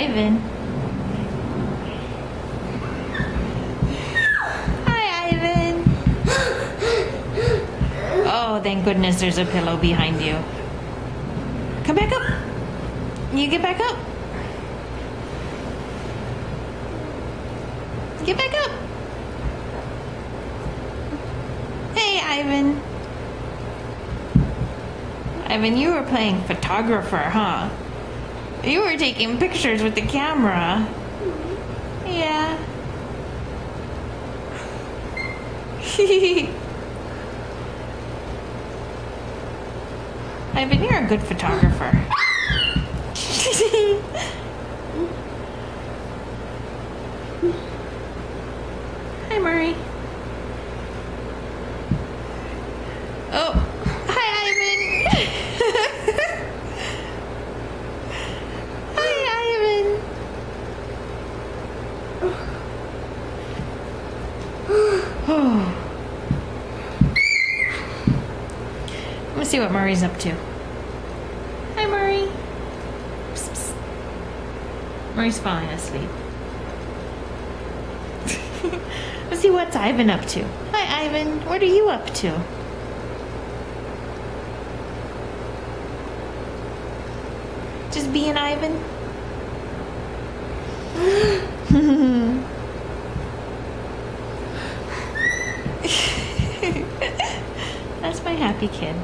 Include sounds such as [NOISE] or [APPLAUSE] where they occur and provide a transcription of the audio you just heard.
Ivan. Hi, Ivan. Oh, thank goodness there's a pillow behind you. Come back up. You get back up. Get back up. Hey, Ivan. Ivan, you were playing photographer, huh? You were taking pictures with the camera. Yeah. [LAUGHS] Ivan, you're a good photographer. [LAUGHS] Hi, Murray. Oh, hi, Ivan. hi, Ivan. Oh. Let's see what Murray's up to. Hi, Murray. Psst, psst. Murray's falling asleep. [LAUGHS] Let's see what's Ivan up to. Hi, Ivan. What are you up to? Just being Ivan? [LAUGHS] That's my happy kid.